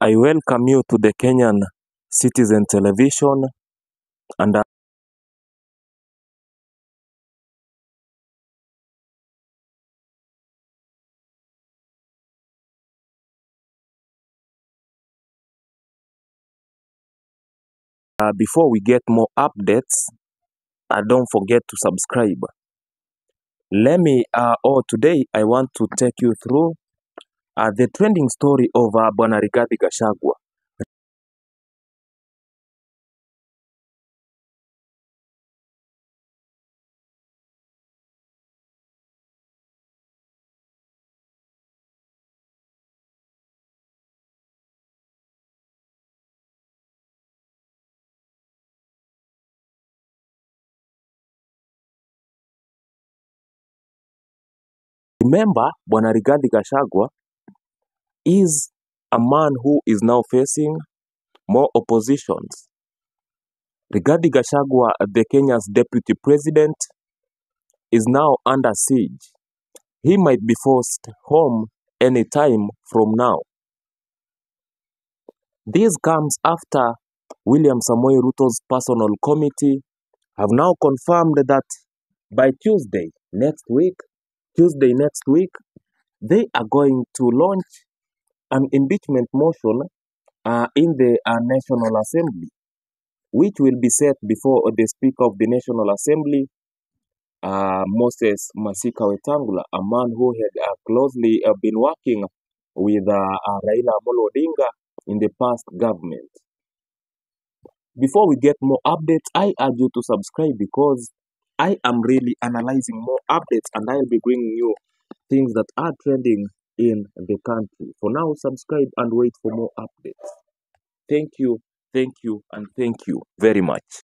I welcome you to the Kenyan Citizen Television and uh, before we get more updates, uh, don't forget to subscribe. Let me, uh, oh, today I want to take you through uh, the trending story of uh, Bwana Rigathi Gachagua. Remember, Bwana Rigathi Gachagua is a man who is now facing more oppositions. Rigathi Gachagua, the Kenya's deputy president, is now under siege. He might be forced home any time from now. This comes after William Samoei Ruto's personal committee have now confirmed that by Tuesday next week, Tuesday next week, they are going to launch an impeachment motion uh, in the uh, National Assembly, which will be set before the Speaker of the National Assembly, uh, Moses Masika Wetangula, a man who had uh, closely uh, been working with uh, Raila Amolo Odinga in the past government. Before we get more updates, I urge you to subscribe because I am really analyzing more updates and I'll be bringing you things that are trending in the country. For now, subscribe and wait for more updates. Thank you, thank you, and thank you very much.